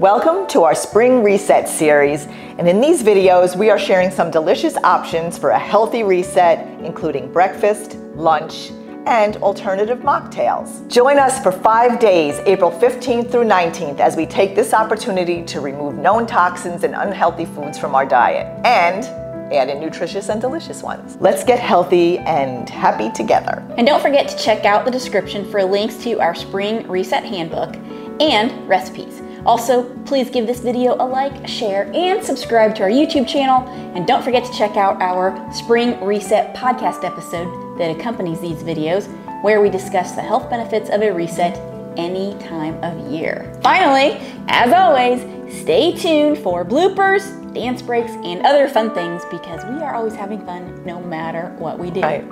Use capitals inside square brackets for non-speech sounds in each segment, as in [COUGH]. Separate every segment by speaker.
Speaker 1: Welcome to our Spring Reset series. And in these videos, we are sharing some delicious options for a healthy reset, including breakfast, lunch, and alternative mocktails. Join us for five days, April 15th through 19th, as we take this opportunity to remove known toxins and unhealthy foods from our diet and add in nutritious and delicious ones. Let's get healthy and happy together.
Speaker 2: And don't forget to check out the description for links to our Spring Reset Handbook and recipes. Also, please give this video a like, share, and subscribe to our YouTube channel. And don't forget to check out our Spring Reset podcast episode that accompanies these videos, where we discuss the health benefits of a reset any time of year. Finally, as always, stay tuned for bloopers, dance breaks, and other fun things because we are always having fun no matter what we do.
Speaker 1: Right.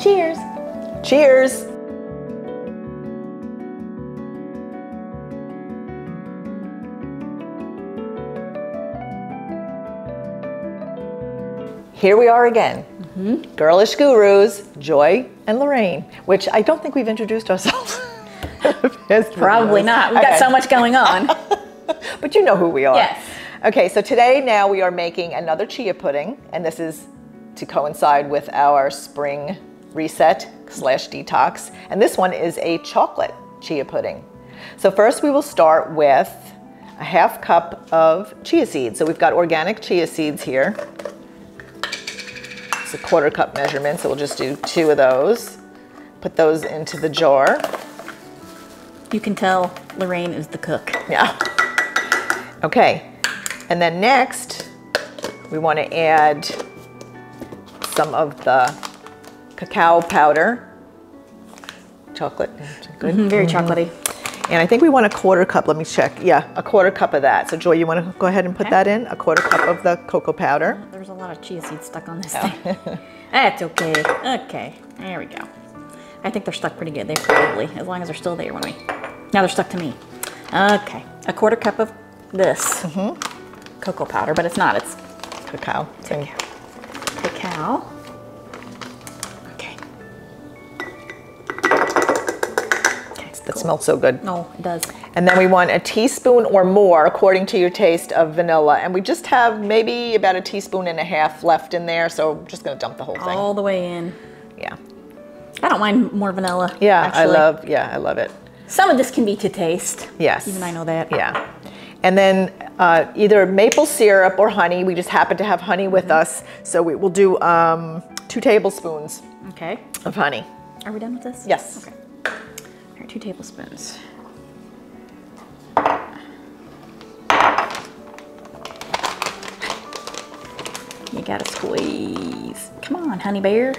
Speaker 2: Cheers!
Speaker 1: Cheers! Here we are again.
Speaker 2: Mm-hmm.
Speaker 1: Girlish Gurus, Joy and Lorraine, which I don't think we've introduced ourselves. [LAUGHS]
Speaker 2: Probably not. We've got so much going on. [LAUGHS]
Speaker 1: but you know who we are.
Speaker 2: Yes.
Speaker 1: Okay, so today now we are making another chia pudding, and this is to coincide with our spring reset slash detox. And this one is a chocolate chia pudding. So first we will start with a half cup of chia seeds. So we've got organic chia seeds here. A quarter cup measurement, so we'll just do two of those. Put those into the jar.
Speaker 2: You can tell Lorraine is the cook.
Speaker 1: Yeah. Okay. And then next, we want to add some of the cacao powder. Chocolate. Good.
Speaker 2: Mm, very chocolatey.
Speaker 1: And I think we want a quarter cup. Let me check. Yeah, a quarter cup of that. So Joy, you want to go ahead and put
Speaker 2: Okay.
Speaker 1: that in? A quarter cup of the cocoa powder.
Speaker 2: Oh, there's a lot of chia seeds stuck on this oh. thing. [LAUGHS] That's okay. Okay, there we go. I think they're stuck pretty good. They probably, as long as they're still there when we. Now they're stuck to me. Okay, a quarter cup of this mm-hmm. cocoa powder, but it's not. It's
Speaker 1: Cacao. Same.
Speaker 2: cacao.
Speaker 1: Smells so good.
Speaker 2: No, it does.
Speaker 1: And then we want a teaspoon or more, according to your taste, of vanilla. And we just have maybe about a teaspoon and a half left in there, so I'm just gonna dump the whole thing.
Speaker 2: All the way in.
Speaker 1: Yeah.
Speaker 2: I don't mind more vanilla.
Speaker 1: Yeah, I love, yeah, I love it.
Speaker 2: Some of this can be to taste.
Speaker 1: Yes.
Speaker 2: Even I know that.
Speaker 1: Yeah. And then uh, either maple syrup or honey. We just happen to have honey with us, so we will do um, two tablespoons
Speaker 2: Okay.
Speaker 1: of honey.
Speaker 2: Are we done with this?
Speaker 1: Yes.
Speaker 2: Okay. Two tablespoons. You gotta squeeze. Come on, honey bear.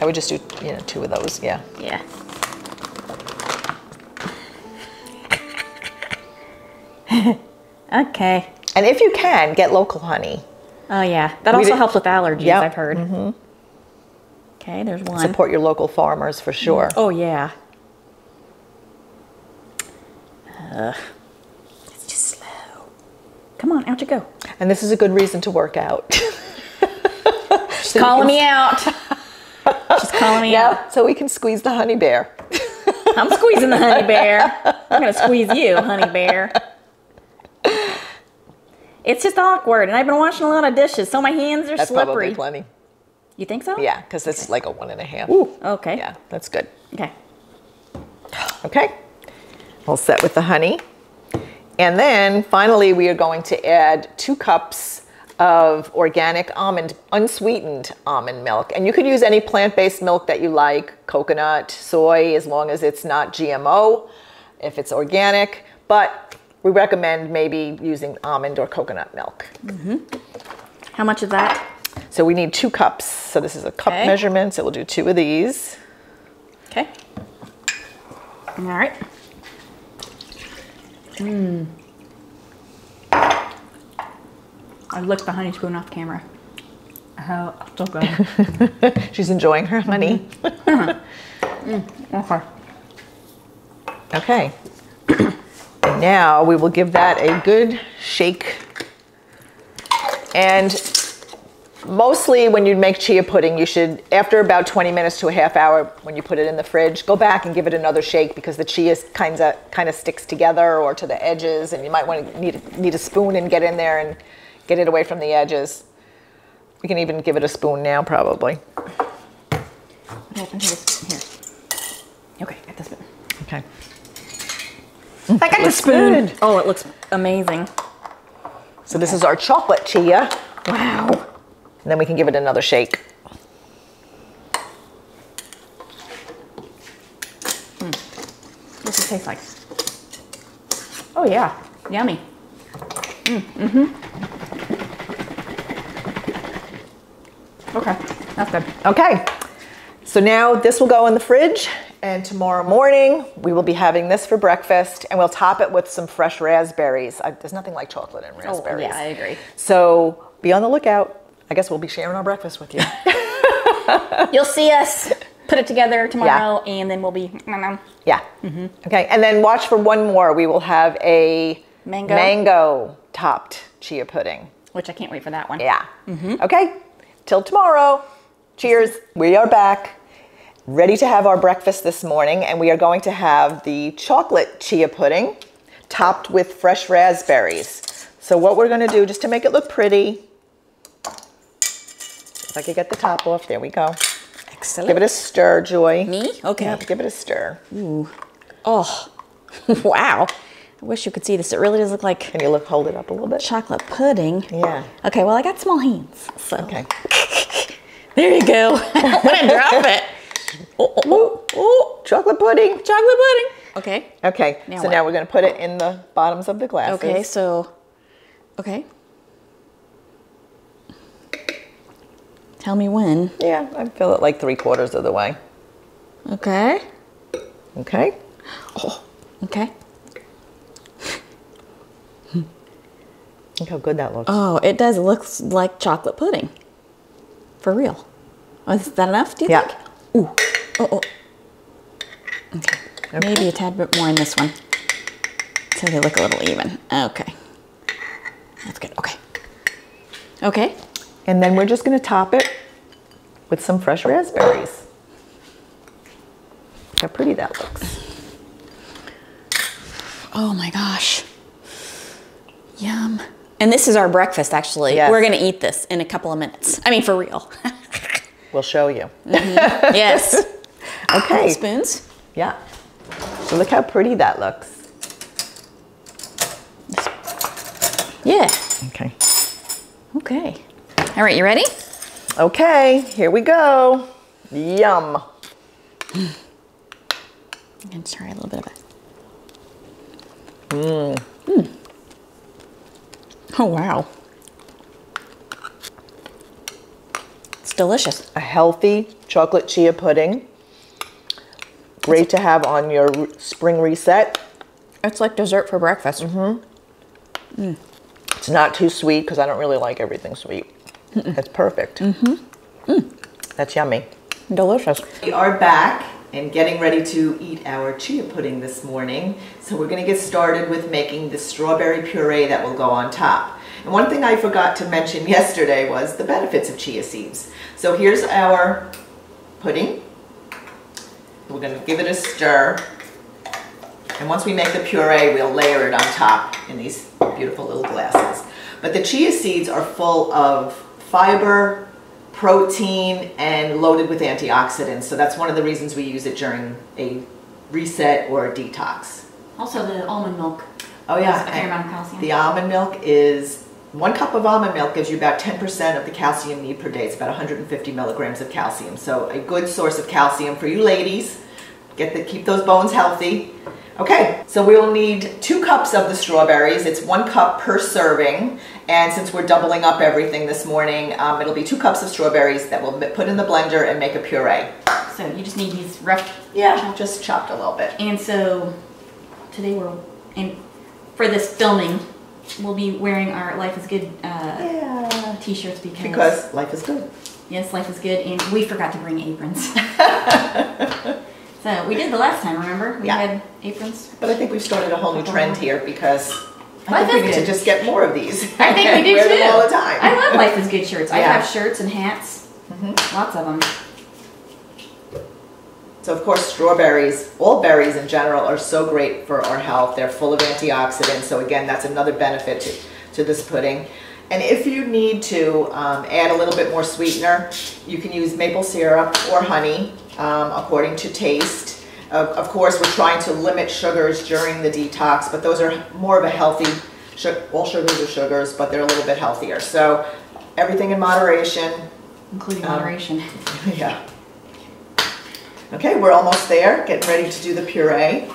Speaker 1: I would just do, you know, two of those. Yeah.
Speaker 2: Yeah. [LAUGHS] okay.
Speaker 1: And if you can, get local honey.
Speaker 2: Oh yeah, that
Speaker 1: We
Speaker 2: also
Speaker 1: did-
Speaker 2: helps with allergies.
Speaker 1: Yep.
Speaker 2: I've heard. Mm-hmm. Okay, there's one.
Speaker 1: Support your local farmers for sure.
Speaker 2: Oh yeah. Ugh. It's just slow. Come on, out you go.
Speaker 1: And this is a good reason to work out. [LAUGHS]
Speaker 2: She's calling me out. She's calling me out.
Speaker 1: So we can squeeze the honey bear. [LAUGHS]
Speaker 2: I'm squeezing the honey bear. I'm gonna squeeze you, honey bear. [LAUGHS] It's just awkward, and I've been washing a lot of dishes, so my hands are
Speaker 1: That's
Speaker 2: slippery.
Speaker 1: probably plenty.
Speaker 2: You think so?
Speaker 1: Yeah, because it's like a one and a half.
Speaker 2: Okay.
Speaker 1: Yeah, that's good.
Speaker 2: Okay.
Speaker 1: Okay, all set with the honey. And then finally, we are going to add two cups of organic almond, unsweetened almond milk. And you could use any plant-based milk that you like, coconut, soy, as long as it's not GMO, if it's organic. But we recommend maybe using almond or coconut milk. Mm-hmm.
Speaker 2: How much is that?
Speaker 1: So we need two cups. So this is a cup
Speaker 2: Okay.
Speaker 1: measurement, so we'll do two of these.
Speaker 2: Okay. All right. Mmm. I licked the honey spoon off camera. Oh, so good.
Speaker 1: She's enjoying her honey. Mm-hmm. [LAUGHS] Mm-hmm.
Speaker 2: Mm, okay.
Speaker 1: Okay. and now we will give that a good shake. And mostly when you make chia pudding, you should, after about 20 minutes to a half hour, when you put it in the fridge, go back and give it another shake because the chia kind of kind of sticks together or to the edges, and you might want to need need a spoon and get in there and get it away from the edges. We can even give it a spoon now, probably.
Speaker 2: What happened to this? Here. Okay, get the spoon.
Speaker 1: Okay.
Speaker 2: I got the spoon.
Speaker 1: good.
Speaker 2: Oh, it looks amazing.
Speaker 1: So this is our chocolate chia,
Speaker 2: Wow.
Speaker 1: And then we can give it another shake.
Speaker 2: What's it taste like? Oh yeah, yummy. Mm, mm-hmm. Okay, that's good.
Speaker 1: Okay, so now this will go in the fridge, and tomorrow morning we will be having this for breakfast, and we'll top it with some fresh raspberries. I, there's nothing like chocolate and raspberries.
Speaker 2: Oh, yeah, I agree.
Speaker 1: So be on the lookout. I guess we'll be sharing our breakfast with you. [LAUGHS]
Speaker 2: You'll see us put it together tomorrow, and then we'll be mm,
Speaker 1: yeah. Okay, and then watch for one more. We will have a
Speaker 2: Mango?
Speaker 1: mango topped chia pudding.
Speaker 2: which I can't wait for that one.
Speaker 1: Yeah. Okay. Till tomorrow. Cheers. We are back, ready to have our breakfast this morning, and we are going to have the chocolate chia pudding topped with fresh raspberries. So, what we're going to do, just to make it look pretty, if I could get the top off, there we go.
Speaker 2: Excellent.
Speaker 1: Give it a stir, Joy.
Speaker 2: Me? Okay.
Speaker 1: Yeah, give it a stir. Ooh.
Speaker 2: Oh, [LAUGHS] wow. I wish you could see this. It really does look like
Speaker 1: Can you look, hold it up a little bit?
Speaker 2: chocolate pudding.
Speaker 1: Yeah.
Speaker 2: Okay, well, I got small hands. So.
Speaker 1: Okay. [LAUGHS]
Speaker 2: There you go. I want to drop it. Oh, oh, oh, oh,
Speaker 1: Chocolate pudding.
Speaker 2: chocolate pudding. Okay.
Speaker 1: Okay.
Speaker 2: Now
Speaker 1: so
Speaker 2: what?
Speaker 1: now we're going to put it in the bottoms of the glasses.
Speaker 2: Okay, so, okay. Tell me when.
Speaker 1: Yeah, I fill it like three quarters of the way.
Speaker 2: Okay.
Speaker 1: Okay.
Speaker 2: Oh, Okay.
Speaker 1: Look how good that looks.
Speaker 2: Oh, it does look like chocolate pudding. For real. Oh, is that enough, do you
Speaker 1: Yeah.
Speaker 2: think? Ooh. Oh, oh. Okay. Maybe a tad bit more in this one. So they look a little even. Okay. That's good. Okay. Okay.
Speaker 1: And then we're just going to top it with some fresh raspberries. Look how pretty that looks.
Speaker 2: Oh my gosh. Yum. And this is our breakfast, actually.
Speaker 1: Yes.
Speaker 2: We're going to eat this in a couple of minutes. I mean, for real. [LAUGHS]
Speaker 1: We'll show you. Mm-hmm.
Speaker 2: yes. [LAUGHS]
Speaker 1: Okay.
Speaker 2: Spoons.
Speaker 1: Yeah. So look how pretty that looks.
Speaker 2: Yeah.
Speaker 1: Okay.
Speaker 2: Okay. All right, you ready?
Speaker 1: Okay, here we go. Yum.
Speaker 2: I'm try a little bit of it. Mm. Oh, wow. It's delicious.
Speaker 1: A healthy chocolate chia pudding. Great to have on your spring reset.
Speaker 2: It's like dessert for breakfast. Mm-hmm.
Speaker 1: It's not too sweet because I don't really like everything sweet. [LAUGHS] It's perfect. Mm-hmm. That's yummy.
Speaker 2: Delicious.
Speaker 1: We are back and getting ready to eat our chia pudding this morning. So we're going to get started with making the strawberry puree that will go on top. And one thing I forgot to mention yesterday was the benefits of chia seeds. So here's our pudding. We're going to give it a stir. And once we make the puree, we'll layer it on top in these beautiful little glasses. But the chia seeds are full of fiber, protein, and loaded with antioxidants. So that's one of the reasons we use it during a reset or a detox.
Speaker 2: Also, the almond milk.
Speaker 1: Oh yeah,
Speaker 2: a fair amount of calcium.
Speaker 1: The almond milk is one cup of almond milk gives you about 10% of the calcium need per day. It's about 150 milligrams of calcium. So a good source of calcium for you ladies. Get the keep those bones healthy. Okay, so we'll need two cups of the strawberries. It's one cup per serving. And since we're doubling up everything this morning, um, it'll be two cups of strawberries that we'll put in the blender and make a puree.
Speaker 2: So you just need these rough.
Speaker 1: Yeah, just chopped a little bit.
Speaker 2: And so today we're, and for this filming, we'll be wearing our Life is Good uh,
Speaker 1: Yeah.
Speaker 2: t-shirts because,
Speaker 1: Because life is good.
Speaker 2: yes, life is good, and we forgot to bring aprons. [LAUGHS] so we did the last time, remember? We
Speaker 1: Yeah.
Speaker 2: had aprons.
Speaker 1: But I think we've started a whole new trend here because I
Speaker 2: Life
Speaker 1: think we need to just get more of these. [LAUGHS]
Speaker 2: I think we [LAUGHS] do
Speaker 1: Wear
Speaker 2: too.
Speaker 1: them all the time.
Speaker 2: I love Life is Good shirts. I
Speaker 1: Yeah.
Speaker 2: have shirts and hats. Lots of them.
Speaker 1: So of course, strawberries, all berries in general, are so great for our health. They're full of antioxidants. So again, that's another benefit to, to this pudding. And if you need to um, add a little bit more sweetener, you can use maple syrup or honey, um, according to taste. Of, of course, we're trying to limit sugars during the detox, but those are more of a healthy. All sugars are sugars, but they're a little bit healthier. So everything in moderation.
Speaker 2: Including
Speaker 1: Um,
Speaker 2: moderation. [LAUGHS]
Speaker 1: Yeah. Okay, we're almost there. Getting ready to do the puree.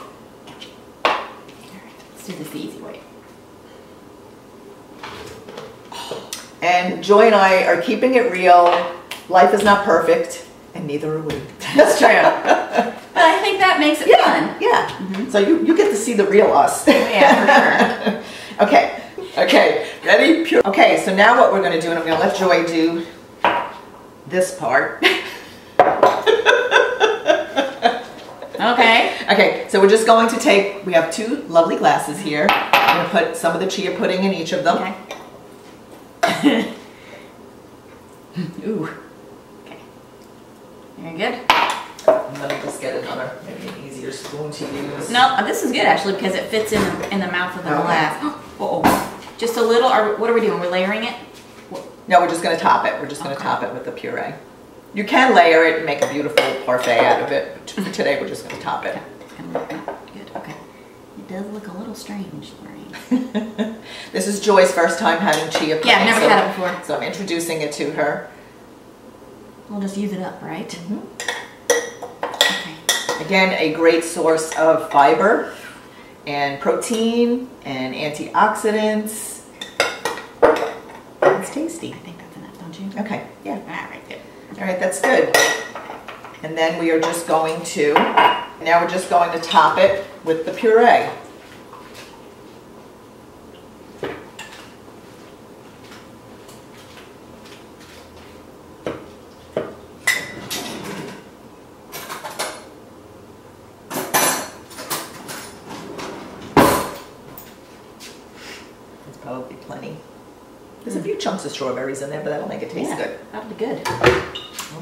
Speaker 2: Let's do this the easy way.
Speaker 1: And Joy and I are keeping it real. Life is not perfect, and neither are we.
Speaker 2: That's true. but I think that makes it fun.
Speaker 1: Yeah. Mm-hmm. So you, you get to see the real us.
Speaker 2: Oh, yeah, for sure. [LAUGHS]
Speaker 1: okay. Okay. Ready? Pure. Okay. So now what we're going to do, and I'm going to let Joy do this part. [LAUGHS]
Speaker 2: Okay.
Speaker 1: Okay, so we're just going to take, we have two lovely glasses here. I'm gonna put some of the chia pudding in each of them.
Speaker 2: Okay. [LAUGHS] Ooh. Okay. Very good.
Speaker 1: And then I'll just get another, maybe an easier spoon to use.
Speaker 2: No, uh, this is good actually because it fits in in the mouth of the
Speaker 1: Okay.
Speaker 2: glass. [GASPS] Oh, oh. Just a little. Are, what are we doing? We're layering it.
Speaker 1: No, we're just gonna top it. We're just gonna
Speaker 2: Okay.
Speaker 1: top it with the puree. You can layer it and make a beautiful parfait out of it. but For today, we're just gonna top it.
Speaker 2: It's good. Okay. It does look a little strange, Lorraine. [LAUGHS]
Speaker 1: This is Joy's first time having chia pudding.
Speaker 2: Yeah, I've never
Speaker 1: so-
Speaker 2: had it before.
Speaker 1: So I'm introducing it to her.
Speaker 2: We'll just use it up, right?
Speaker 1: Mm-hmm.
Speaker 2: Okay.
Speaker 1: Again, a great source of fiber and protein and antioxidants. It's tasty.
Speaker 2: I think that's enough, don't you?
Speaker 1: Okay, yeah.
Speaker 2: All right, good.
Speaker 1: All right, that's good. And then we are just going to, now we're just going to top it with the puree. It's probably plenty. There's a few chunks of strawberries in there, but that'll make it taste
Speaker 2: yeah,
Speaker 1: good.
Speaker 2: That'll be good.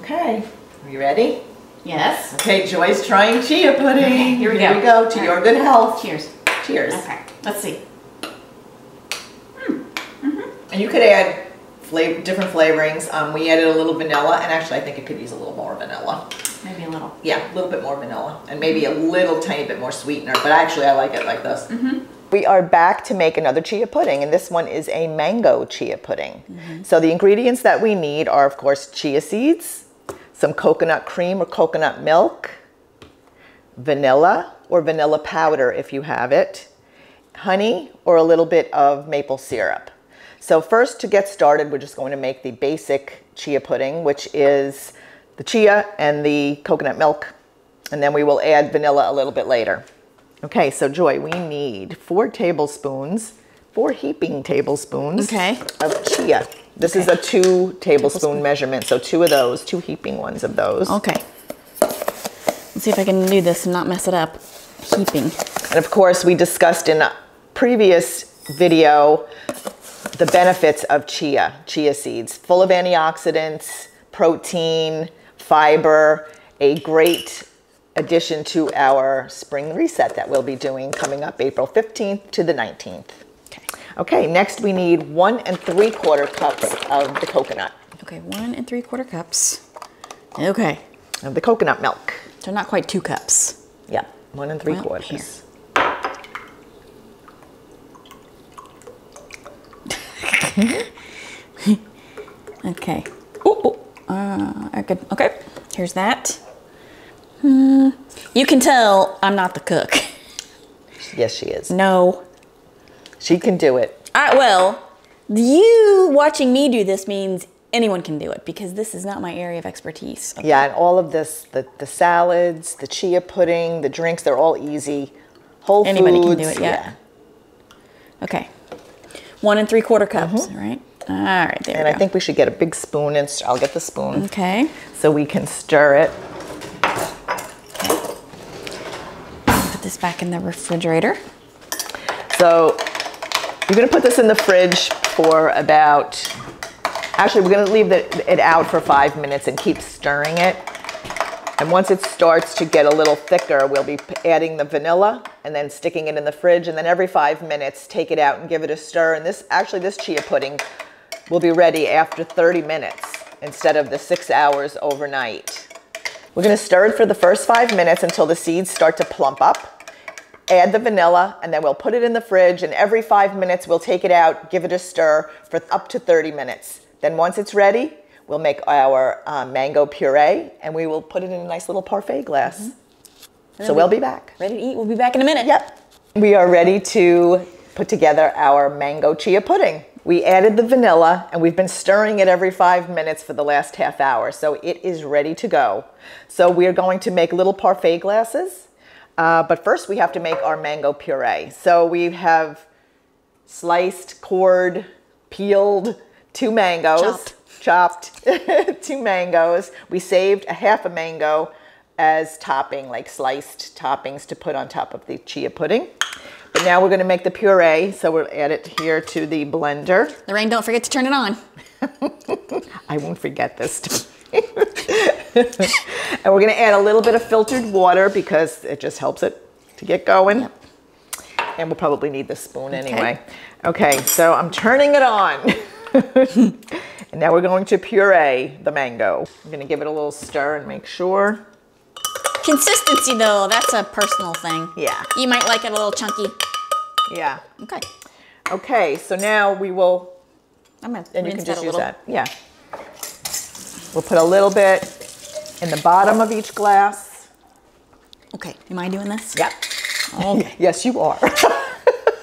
Speaker 1: Okay, are you ready?
Speaker 2: Yes.
Speaker 1: Okay, Joy's trying chia pudding.
Speaker 2: Okay, here we
Speaker 1: Here
Speaker 2: go.
Speaker 1: we go, to
Speaker 2: All
Speaker 1: your
Speaker 2: right.
Speaker 1: good health.
Speaker 2: Cheers.
Speaker 1: Cheers.
Speaker 2: Okay. Let's see. Hmm, mm-hmm.
Speaker 1: And you could add flavor, different flavorings. Um, we added a little vanilla, and actually I think it could use a little more vanilla.
Speaker 2: Maybe a little.
Speaker 1: Yeah, a little bit more vanilla, and maybe a little tiny bit more sweetener, but actually I like it like this. Mm-hmm. We are back to make another chia pudding, and this one is a mango chia pudding. So the ingredients that we need are, of course, chia seeds, some coconut cream or coconut milk, vanilla or vanilla powder if you have it, honey, or a little bit of maple syrup. So first to get started, we're just going to make the basic chia pudding, which is the chia and the coconut milk, and then we will add vanilla a little bit later. Okay, so Joy, we need four tablespoons, four heaping tablespoons
Speaker 2: Okay.
Speaker 1: of chia. This is a two tablespoon measurement, so two of those, two heaping ones of those.
Speaker 2: Okay. Let's see if I can do this and not mess it up. Heaping.
Speaker 1: And of course, we discussed in a previous video the benefits of chia, chia seeds, full of antioxidants, protein, fiber, a great addition to our spring reset that we'll be doing coming up April 15th to the 19th.
Speaker 2: Okay.
Speaker 1: Okay, next we need one and three quarter cups of the coconut,
Speaker 2: Okay, one and three quarter cups. Okay.
Speaker 1: of the coconut milk.
Speaker 2: So not quite two cups.
Speaker 1: Yeah, one and three
Speaker 2: Well,
Speaker 1: quarters. [LAUGHS]
Speaker 2: Okay. Oh, oh. Uh, good. Okay. Here's that. Hmm. You can tell I'm not the cook.
Speaker 1: Yes, she is.
Speaker 2: No.
Speaker 1: She can do it.
Speaker 2: I, well, you watching me do this means anyone can do it because this is not my area of expertise.
Speaker 1: Yeah, and all of this, the, the salads, the chia pudding, the drinks, they're all easy. Whole
Speaker 2: Anybody can do it, yeah. Okay. One and three quarter cups, all right? All right, there
Speaker 1: And I think we should get a big spoon and I'll get the spoon
Speaker 2: Okay.
Speaker 1: so we can stir it.
Speaker 2: This back in the refrigerator.
Speaker 1: So You're gonna put this in the fridge for about, actually we're gonna leave it out for five minutes and keep stirring it. And once it starts to get a little thicker, we'll be adding the vanilla and then sticking it in the fridge. And then every five minutes, take it out and give it a stir. And this, actually this chia pudding will be ready after 30 minutes instead of the six hours overnight. We're gonna stir it for the first five minutes until the seeds start to plump up add the vanilla, and then we'll put it in the fridge, and every five minutes we'll take it out, give it a stir for up to 30 minutes. Then once it's ready, we'll make our um, mango puree, and we will put it in a nice little parfait glass. Mm -hmm. So we'll be back.
Speaker 2: Ready to eat. We'll be back in a minute.
Speaker 1: Yep. We are ready to put together our mango chia pudding. We added the vanilla and we've been stirring it every five minutes for the last half hour. So it is ready to go. So we're going to make little parfait glasses uh, but first we have to make our mango puree. So we have sliced, cored, peeled two mangoes.
Speaker 2: Chopped.
Speaker 1: Chopped [LAUGHS] two mangoes. We saved a half a mango as topping, like sliced toppings to put on top of the chia pudding. But now we're gonna make the puree, so we'll add it here to the blender.
Speaker 2: Lorraine, don't forget to turn it on. [LAUGHS]
Speaker 1: I won't forget this and we're gonna add a little bit of filtered water because it just helps it to get going. Yep. And we'll probably need the spoon okay. anyway. Okay, so I'm turning it on. [LAUGHS] and now we're going to puree the mango. I'm gonna give it a little stir and make sure.
Speaker 2: Consistency though, that's a personal thing.
Speaker 1: Yeah.
Speaker 2: You might like it a little chunky.
Speaker 1: Yeah.
Speaker 2: Okay.
Speaker 1: Okay, so now we will,
Speaker 2: I'm gonna
Speaker 1: and you can just use that. Yeah. We'll put a little bit in the bottom of each glass.
Speaker 2: Okay, am I doing this?
Speaker 1: Yeah. Oh.
Speaker 2: Okay. [LAUGHS]
Speaker 1: yes, you are.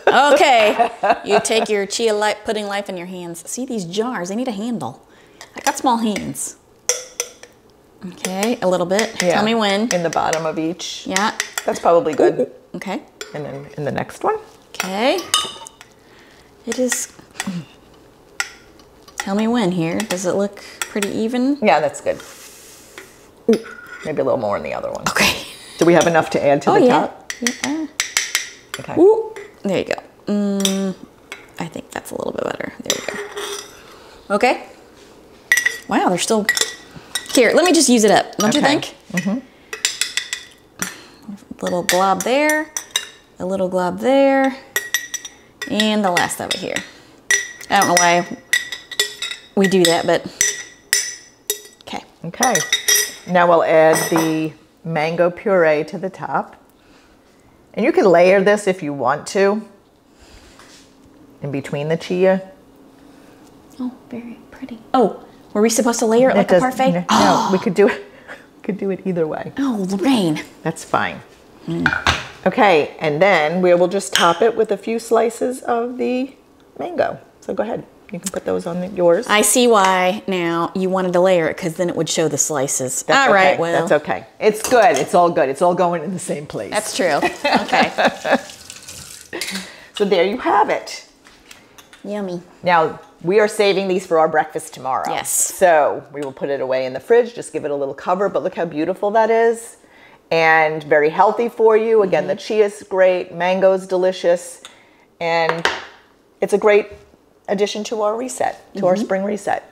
Speaker 1: [LAUGHS]
Speaker 2: okay, you take your chia light, pudding life in your hands. See these jars, they need a handle. I got small hands. Okay, a little bit. Yeah. Tell me when.
Speaker 1: In the bottom of each.
Speaker 2: Yeah.
Speaker 1: That's probably good.
Speaker 2: Okay.
Speaker 1: And then in the next one.
Speaker 2: Okay. It is, tell me when here. Does it look pretty even?
Speaker 1: Yeah, that's good. Maybe a little more in the other one.
Speaker 2: Okay.
Speaker 1: Do we have enough to add to
Speaker 2: oh,
Speaker 1: the
Speaker 2: yeah.
Speaker 1: top?
Speaker 2: Yeah.
Speaker 1: Okay.
Speaker 2: Ooh, there you go. Mm, I think that's a little bit better. There we go. Okay. Wow, they're still... Here, let me just use it up, don't okay. you think?
Speaker 1: Mm-hmm.
Speaker 2: A little glob there, a little glob there, and the last of it here. I don't know why we do that, but okay.
Speaker 1: Okay. Now we'll add the mango puree to the top. And you can layer this if you want to in between the chia.
Speaker 2: Oh, very pretty. Oh, were we supposed to layer it like does, a parfait?
Speaker 1: No, oh. we [GASPS] could do it. [LAUGHS] could do it either way.
Speaker 2: Oh, Lorraine.
Speaker 1: That's fine. Mm. Okay, and then we will just top it with a few slices of the mango. So go ahead. You can put those on yours.
Speaker 2: I see why now you wanted to layer it because then it would show the slices.
Speaker 1: That's
Speaker 2: all
Speaker 1: okay.
Speaker 2: right, well.
Speaker 1: That's okay. It's good. It's all good. It's all going in the same place.
Speaker 2: That's true. [LAUGHS] Okay.
Speaker 1: so there you have it.
Speaker 2: Yummy.
Speaker 1: Now, we are saving these for our breakfast tomorrow.
Speaker 2: Yes.
Speaker 1: So we will put it away in the fridge, just give it a little cover, but look how beautiful that is. And very healthy for you. Again, mm -hmm. the chia is great, mango's delicious, and it's a great addition to our reset, to mm-hmm. our spring reset.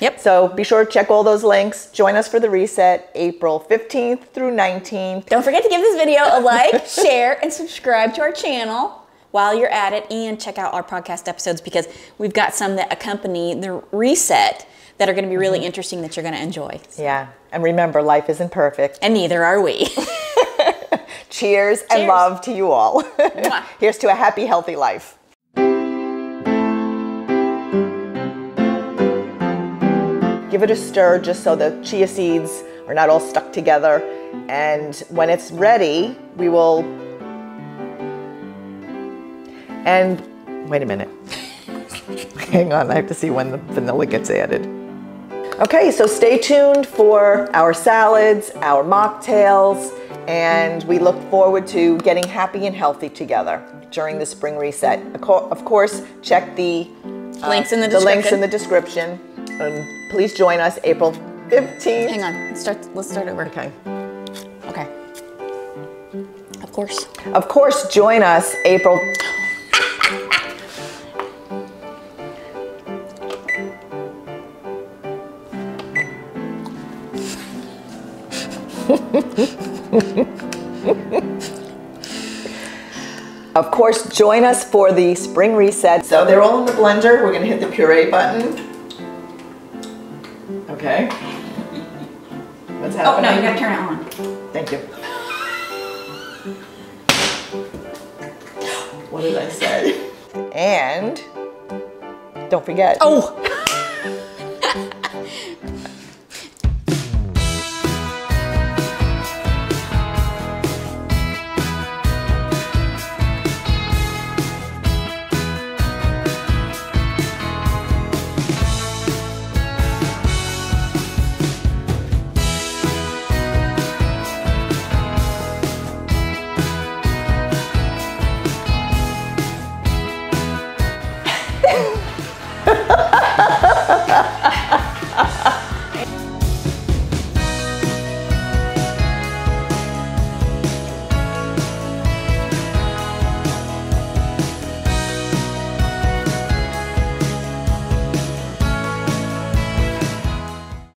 Speaker 2: Yep.
Speaker 1: So be sure to check all those links. Join us for the reset April 15th through 19th.
Speaker 2: Don't forget to give this video a like, [LAUGHS] share, and subscribe to our channel while you're at it and check out our podcast episodes because we've got some that accompany the reset that are going to be really mm-hmm. interesting that you're going to enjoy.
Speaker 1: Yeah. And remember, life isn't perfect.
Speaker 2: And neither are we.
Speaker 1: Cheers, [LAUGHS] Cheers, and love to you all. [LAUGHS] Here's to a happy, healthy life. Give it a stir just so the chia seeds are not all stuck together. And when it's ready, we will, and wait a minute. [LAUGHS] Hang on, I have to see when the vanilla gets added. Okay, so stay tuned for our salads, our mocktails, and we look forward to getting happy and healthy together during the spring reset. Of course, check the
Speaker 2: uh, links in the,
Speaker 1: the links in the description and Please join us April 15th.
Speaker 2: Hang on, start, let's start over.
Speaker 1: Okay.
Speaker 2: Okay. Of course.
Speaker 1: Of course, join us April. of course, join us for the spring reset. So they're all in the blender. We're gonna hit the puree button. Okay. What's
Speaker 2: Oh
Speaker 1: happening?
Speaker 2: no, you gotta turn it on.
Speaker 1: Thank you. What did I say? And don't forget.
Speaker 2: Oh!